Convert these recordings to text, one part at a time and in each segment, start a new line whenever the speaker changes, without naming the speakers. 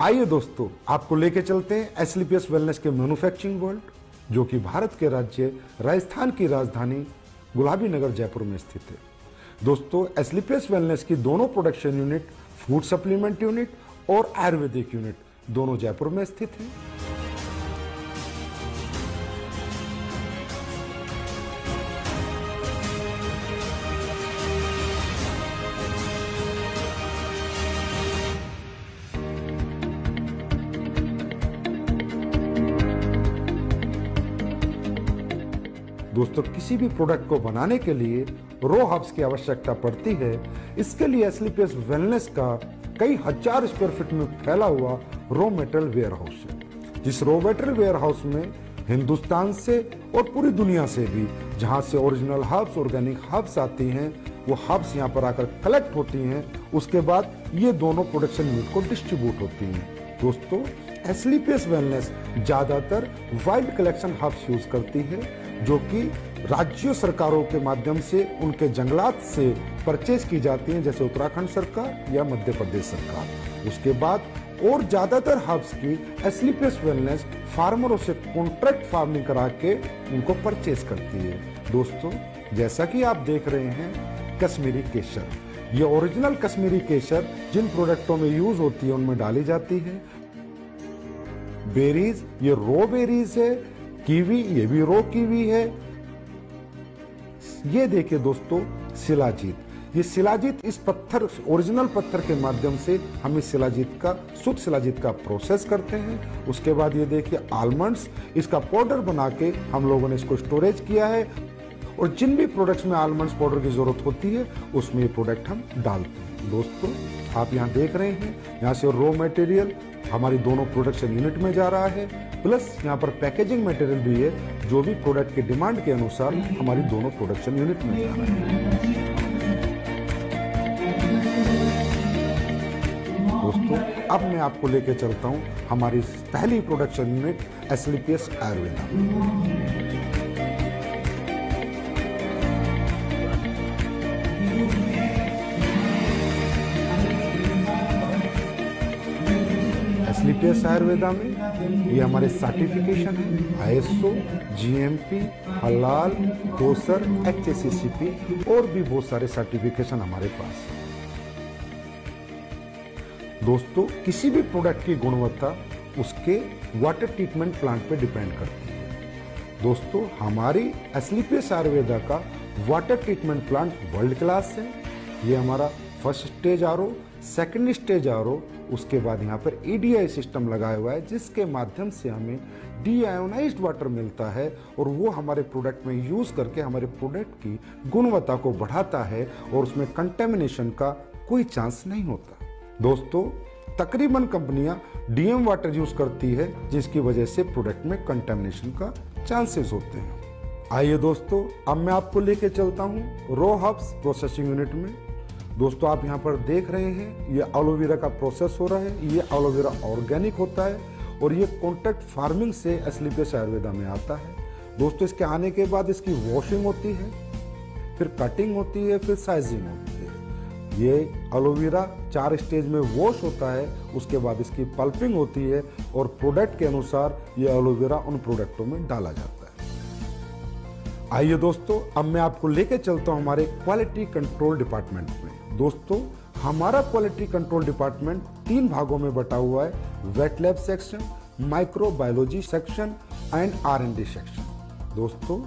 आइए दोस्तों, आपको लेके चलते हैं एसलीपीएस वेलनेस के मैन्युफैक्चरिंग वर्ल्ड जो कि भारत के राज्य राजस्थान की राजधानी गुलाबी नगर जयपुर में स्थित है। दोस्तों एसलीपीएस वेलनेस की दोनों production unit food supplement unit और आयुर्वेदिक यूनिट दोनों जयपुर में स्थित हैं। दोस्तों, किसी भी प्रोडक्ट को बनाने के लिए रो हब्स की आवश्यकता पड़ती है। इसके लिए एसलीपीएस वेलनेस का कई हज़ार स्क्वायर फीट में फैला हुआ रो मेटेरियल वेयर हाउस है। जिस रो मेटेरियल वेयर हाउस में हिंदुस्तान से और पूरी दुनिया से भी जहाँ से ओरिजिनल हब्स ऑर्गेनिक हब्स आती हैं, वो हब्स यहाँ पर आकर कलेक्ट होती हैं, उसके बाद ये दोनों प्रोडक्शन यूनिट को डिस्ट्रीब्यूट होती हैं। दोस्तों एसलीपीएस वेलनेस ज़्यादातर वाइल्ड कलेक्शन हब्स यूज़ करती है। जो कि राज्य सरकारों के माध्यम से उनके जंगलात से परचेज की जाती हैं, जैसे उत्तराखंड सरकार या मध्य प्रदेश सरकार। उसके बाद और ज़्यादातर हब्स की एसलीपीएस वेलनेस फार्मरों से कॉन्ट्रैक्ट फ़ार्मिंग करा के उनको परचेज करती है। दोस्तों, जैसा कि आप देख रहे हैं, कश्मीरी केसर। ये ओरिजिनल कश्मीरी केसर जिन प्रोडक्टों में यूज़ होती है, उनमें डाली जाती है। बेरीज, ये रो बेरीज है कीवी, ये भी रो कीवी है। ये देखिए दोस्तों शिलाजीत ये शिलाजीत इस पत्थर, ओरिजिनल पत्थर के माध्यम से हम इस शिलाजीत का, शुद्ध शिलाजीत का प्रोसेस करते हैं। उसके बाद ये देखिए आलमंड्स इसका पाउडर बना के हम लोगों ने इसको स्टोरेज किया है। और जिन भी प्रोडक्ट्स में आलमंड्स पाउडर की ज़रूरत होती है, उसमें ये प्रोडक्ट हम डालते हैं। दोस्तों, आप यहाँ देख रहे हैं, यहाँ से रॉ मटेरियल हमारी दोनों प्रोडक्शन यूनिट में जा रहा है प्लस यहाँ पर पैकेजिंग मटेरियल भी है, जो भी प्रोडक्ट की डिमांड के अनुसार हमारी दोनों प्रोडक्शन यूनिट में जा रहा है। दोस्तों, अब मैं आपको लेके चलता हूँ हमारी पहली production unit Asclepius Ayurveda Asclepius Ayurveda में, ये हमारे सर्टिफिकेशन है आईएसओ जीएमपी हलाल, कोसर एचएससीसीपी और भी बहुत सारे सर्टिफिकेशन हमारे पास दोस्तों, किसी भी प्रोडक्ट की गुणवत्ता, उसके वाटर ट्रीटमेंट प्लांट पे डिपेंड करती है। दोस्तों, हमारी एसलीपीएस आयुर्वेदा का water treatment plant world class है। ये हमारा फ़र्स्ट स्टेज आर सेकेंड स्टेज आर, उसके बाद यहाँ पर ईडीआई सिस्टम लगाया हुआ है, जिसके माध्यम से हमें डीआयोनाइज्ड वाटर मिलता है और वो हमारे प्रोडक्ट में यूज़ करके हमारे प्रोडक्ट की गुणवत्ता को बढ़ाता है और उसमें कंटेमिनेशन का कोई चांस नहीं होता। दोस्तों, तकरीबन कंपनियाँ डीएम वाटर यूज़ करती है, जिसकी वजह से प्रोडक्ट में कंटेमिनेशन का चांसेस होते हैं। आइए दोस्तों, अब मैं आपको लेके चलता हूँ रो हब्स प्रोसेसिंग यूनिट में। दोस्तों, आप यहाँ पर देख रहे हैं, ये एलोवेरा का प्रोसेस हो रहा है, ये एलोवेरा ऑर्गेनिक होता है और ये कॉन्ट्रैक्ट फ़ार्मिंग से एसलीपियस आयुर्वेदा में आता है। दोस्तों, इसके आने के बाद इसकी वॉशिंग होती है, फिर कटिंग होती है, फिर साइजिंग होती है। ये एलोवेरा चार स्टेज में वॉश होता है, उसके बाद इसकी पल्पिंग होती है और प्रोडक्ट के अनुसार ये एलोवेरा उन प्रोडक्टों में डाला जाता है। आइए दोस्तों, अब मैं आपको लेके चलता हूँ हमारे क्वालिटी कंट्रोल डिपार्टमेंट में। दोस्तों, हमारा क्वालिटी कंट्रोल डिपार्टमेंट तीन भागों में बटा हुआ है wet lab section microbiology section and R N D section दोस्तों,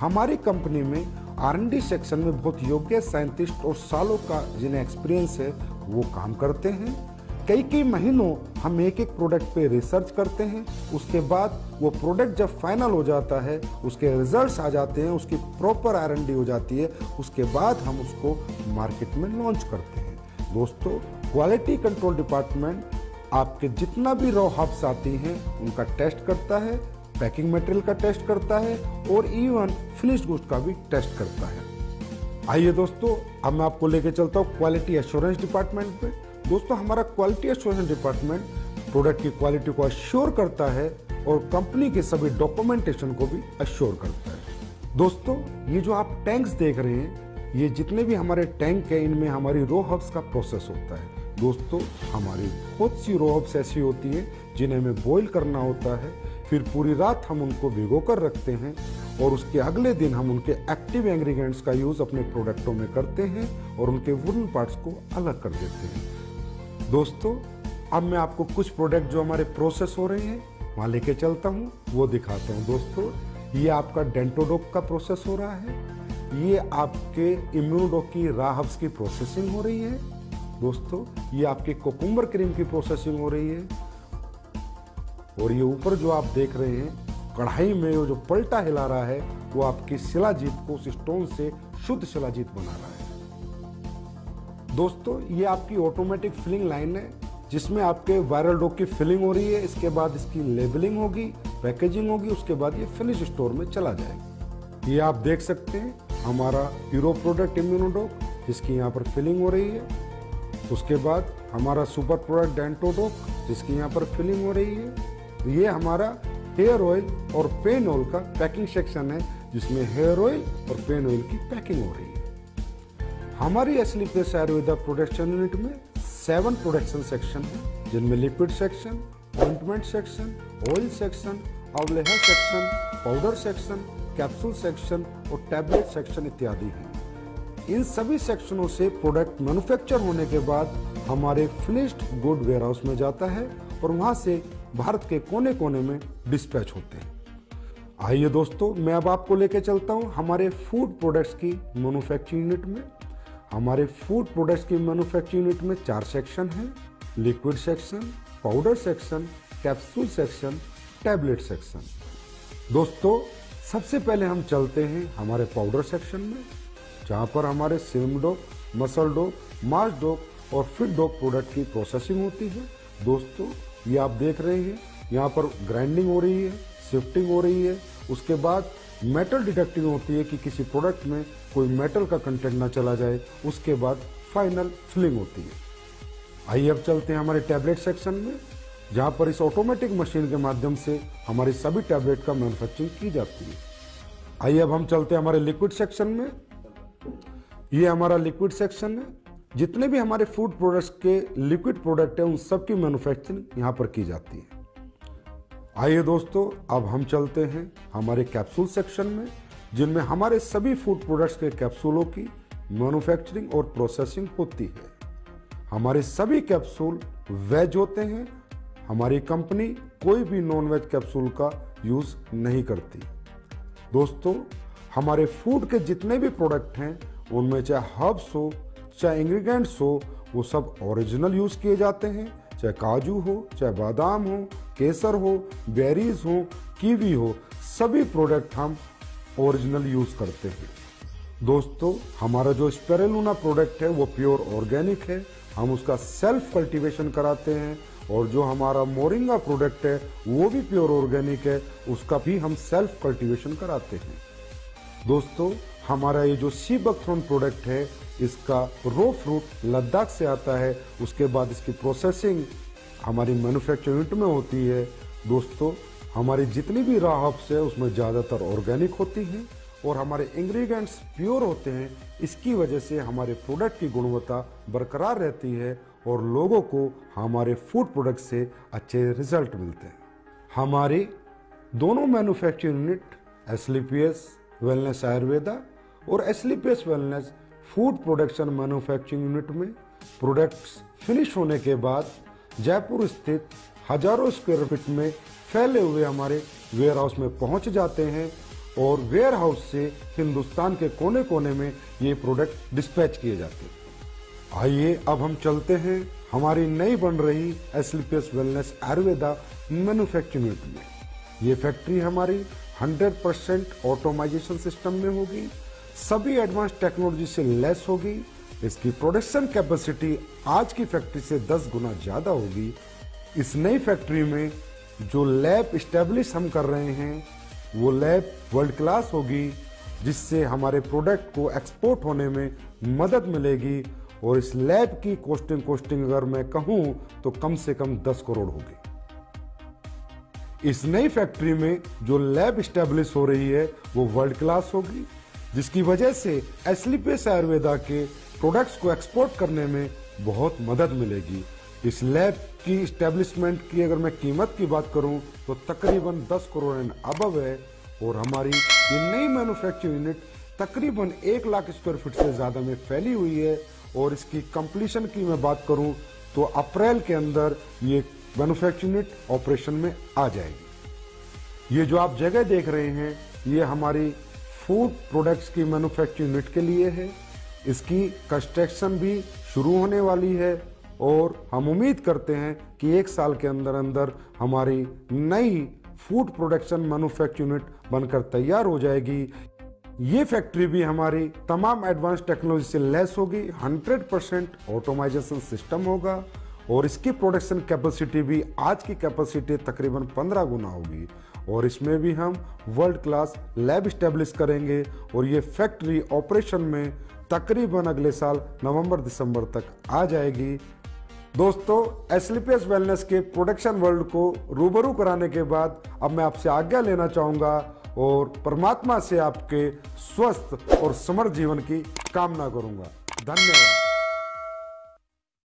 हमारी कंपनी में आर एन डी सेक्शन में बहुत योग्य साइंटिस्ट और सालों का जिन्हें एक्सपीरियंस है, वो काम करते हैं। कई कई महीनों हम एक एक प्रोडक्ट पे रिसर्च करते हैं, उसके बाद वो प्रोडक्ट जब फाइनल हो जाता है, उसके रिजल्ट्स आ जाते हैं, उसकी प्रॉपर आरएनडी हो जाती है, उसके बाद हम उसको मार्केट में लॉन्च करते हैं। दोस्तों क्वालिटी कंट्रोल डिपार्टमेंट आपके जितना भी रॉ हब्स आती हैं, उनका टेस्ट करता है पैकिंग मटेरियल का टेस्ट करता है, और इवन फिनिश गुड्स का भी टेस्ट करता है। आइए दोस्तों, अब मैं आपको लेके चलता हूँ क्वालिटी एश्योरेंस डिपार्टमेंट पे। दोस्तों, हमारा क्वालिटी एश्योरेंस डिपार्टमेंट प्रोडक्ट की क्वालिटी को अश्योर करता है और कंपनी के सभी डॉक्यूमेंटेशन को भी अश्योर करता है। दोस्तों, ये जो आप टैंक्स देख रहे हैं, ये जितने भी हमारे टैंक है, इनमें हमारी रो हब्स का प्रोसेस होता है। दोस्तों, हमारी बहुत सी रोब्स ऐसी होती हैं, जिन्हें हमें बॉईल करना होता है, फिर पूरी रात हम उनको भिगो कर रखते हैं और उसके अगले दिन हम उनके एक्टिव इंग्रेडिएंट्स का यूज़ अपने प्रोडक्टों में करते हैं और उनके वुडन पार्ट्स को अलग कर देते हैं। दोस्तों, अब मैं आपको कुछ प्रोडक्ट जो हमारे प्रोसेस हो रहे हैं, वहाँ लेके चलता हूँ, वो दिखाता हूँ दोस्तों। ये आपका डेंटोडोक का प्रोसेस हो रहा है। ये आपके इम्यूनोडोक की राहब्स की प्रोसेसिंग हो रही है। दोस्तों, ये आपके कोकुम्बर क्रीम की प्रोसेसिंग हो रही है। और ये ऊपर जो आप देख रहे हैं, कढ़ाई में वो जो पलटा हिला रहा है, वो आपकी शिलाजीत को उस स्टोन से शुद्ध शिलाजीत बना रहा है। दोस्तों, ये आपकी ऑटोमेटिक फिलिंग लाइन है, जिसमें आपके वायरल डॉग की फिलिंग हो रही है, इसके बाद इसकी लेबलिंग होगी पैकेजिंग होगी, उसके बाद ये फिनिश स्टोर में चला जाएगा। ये आप देख सकते हैं, हमारा हीरो प्रोडक्ट इम्यूनोडोक जिसकी यहाँ पर फिलिंग हो रही है। उसके बाद हमारा सुपर प्रोडक्ट डेंटोडोक जिसकी यहाँ पर फिलिंग हो रही है। ये हमारा हेयर ऑयल और पेन ऑयल का पैकिंग सेक्शन है, जिसमें हेयर ऑयल और पेन ऑयल की पैकिंग हो रही है। हमारी असली प्लेस आयुर्वेदा प्रोडक्शन यूनिट में सेवन प्रोडक्शन सेक्शन है, जिनमें liquid section ointment section oil section अवलेहा section powder section capsule section और टैबलेट सेक्शन इत्यादि हैं। इन सभी सेक्शनों से प्रोडक्ट मैन्युफैक्चर होने के बाद हमारे फिनिश्ड गुड वेयर हाउस में जाता है और वहाँ से भारत के कोने कोने में डिस्पैच होते हैं। आइए दोस्तों, मैं अब आपको लेके चलता हूँ हमारे फ़ूड प्रोडक्ट्स की मैन्युफैक्चरिंग यूनिट में। हमारे फ़ूड प्रोडक्ट्स की मैन्युफैक्चरिंग यूनिट में चार सेक्शन हैं liquid section powder section capsule section tablet section दोस्तों, सबसे पहले हम चलते हैं हमारे पाउडर सेक्शन में, जहाँ पर हमारे sim dog muscle dog march dog और फिट डॉग प्रोडक्ट की प्रोसेसिंग होती है। दोस्तों, ये आप देख रहे हैं, यहाँ पर ग्राइंडिंग हो रही है शिफ्टिंग हो रही है। उसके बाद मेटल डिटेक्टिंग होती है कि किसी प्रोडक्ट में कोई मेटल का कंटेंट ना चला जाए, उसके बाद फाइनल फिलिंग होती है। आइए अब चलते हैं हमारे टैबलेट सेक्शन में, जहाँ पर इस ऑटोमेटिक मशीन के माध्यम से हमारी सभी टैबलेट का मैन्युफैक्चरिंग की जाती है। आइए अब हम चलते हैं हमारे लिक्विड सेक्शन में। ये हमारा लिक्विड सेक्शन है। जितने भी हमारे फ़ूड प्रोडक्ट्स के लिक्विड प्रोडक्ट हैं, उन सब की मैन्युफैक्चरिंग यहाँ पर की जाती है। आइए दोस्तों, अब हम चलते हैं हमारे कैप्सूल सेक्शन में। जिनमें हमारे सभी फ़ूड प्रोडक्ट्स के कैप्सूलों की मैन्युफैक्चरिंग और प्रोसेसिंग होती है। हमारे सभी कैप्सूल वेज होते हैं। हमारी कंपनी कोई भी नॉन वेज कैप्सूल का यूज़ नहीं करती। दोस्तों, हमारे फ़ूड के जितने भी प्रोडक्ट हैं, उनमें चाहे हर्ब्स हो, चाहे इंग्रेडिएंट्स हो, वो सब ओरिजिनल यूज़ किए जाते हैं। चाहे काजू हो, चाहे बादाम हो, केसर हो बेरीज हो कीवी हो, सभी प्रोडक्ट हम ओरिजिनल यूज़ करते हैं। दोस्तों, हमारा जो स्पेरेलूना प्रोडक्ट है, वो प्योर ऑर्गेनिक है। हम उसका सेल्फ कल्टीवेशन कराते हैं और जो हमारा मोरिंगा प्रोडक्ट है, वो भी प्योर ऑर्गेनिक है, उसका भी हम सेल्फ कल्टीवेशन कराते हैं। दोस्तों, हमारा ये जो सी बकथ्रोन प्रोडक्ट है, इसका रो फ्रूट लद्दाख से आता है। उसके बाद इसकी प्रोसेसिंग हमारी मैन्युफैक्चरिंग यूनिट में होती है। दोस्तों हमारी जितनी भी रॉ हब्स है, उसमें ज़्यादातर ऑर्गेनिक होती हैं और हमारे इंग्रेडिएंट्स प्योर होते हैं। इसकी वजह से हमारे प्रोडक्ट की गुणवत्ता बरकरार रहती है और लोगों को हमारे फ़ूड प्रोडक्ट से अच्छे रिज़ल्ट मिलते हैं। हमारे दोनों manufacturing unit Asclepius wellness Ayurveda और Asclepius wellness food production manufacturing unit में प्रोडक्ट्स फिनिश होने के बाद जयपुर स्थित हज़ारों स्क्वायर फीट में फैले हुए हमारे वेयर हाउस में पहुँच जाते हैं और वेयर हाउस से हिंदुस्तान के कोने कोने में ये प्रोडक्ट डिस्पैच किए जाते हैं। आइए अब हम चलते हैं हमारी नई बन रही Asclepius wellness Ayurveda manufacturing unit में। ये फैक्ट्री हमारी 100 परसेंट ऑटोमाइजेशन सिस्टम में होगी, सभी एडवांस टेक्नोलॉजी से लेस होगी, इसकी प्रोडक्शन कैपेसिटी आज की फैक्ट्री से 10 गुना ज़्यादा होगी। इस नई फैक्ट्री में जो लैब स्टेब्लिश हम कर रहे हैं, वो लैब वर्ल्ड क्लास होगी, जिससे हमारे प्रोडक्ट को एक्सपोर्ट होने में मदद मिलेगी। और इस लैब की कॉस्टिंग कॉस्टिंग अगर मैं कहूँ तो कम से कम 10 करोड़ होगी। इस नई फैक्ट्री में जो लैब स्टेब्लिश हो रही है, वो वर्ल्ड क्लास होगी, जिसकी वजह से एसलीपेस आयुर्वेदा के प्रोडक्ट्स को एक्सपोर्ट करने में बहुत मदद मिलेगी। इस लैब की इस्टेब्लिशमेंट की अगर मैं कीमत की बात करूँ तो तकरीबन 10 करोड़ एंड अबव है, और हमारी ये नई मैन्युफैक्चरिंग यूनिट तकरीबन एक लाख स्क्वायर फीट से ज़्यादा में फैली हुई है, और इसकी कंप्लीशन की मैं बात करूँ तो अप्रैल के अंदर ये मैनुफैक्चरिंग यूनिट ऑपरेशन में आ जाएगी। ये जो आप जगह देख रहे हैं, ये हमारी फ़ूड प्रोडक्ट्स की मैन्युफैक्चरिंग यूनिट के लिए है। इसकी कंस्ट्रक्शन भी शुरू होने वाली है और हम उम्मीद करते हैं कि एक साल के अंदर अंदर हमारी नई फ़ूड प्रोडक्शन मैन्युफैक्चरिंग यूनिट बनकर तैयार हो जाएगी। ये फैक्ट्री भी हमारी तमाम एडवांस टेक्नोलॉजी से लेस होगी 100 परसेंट ऑटोमाइजेशन सिस्टम होगा और इसकी प्रोडक्शन कैपेसिटी भी आज की कैपेसिटी तकरीबन 15 गुना होगी और इसमें भी हम वर्ल्ड क्लास लैब स्टेब्लिश करेंगे और ये फैक्ट्री ऑपरेशन में तकरीबन अगले साल नवंबर दिसंबर तक आ जाएगी। दोस्तों एसलीपीएस वेलनेस के प्रोडक्शन वर्ल्ड को रूबरू कराने के बाद अब मैं आपसे आज्ञा लेना चाहूँगा और परमात्मा से आपके स्वस्थ और समर्थ जीवन की कामना करूँगा। धन्यवाद।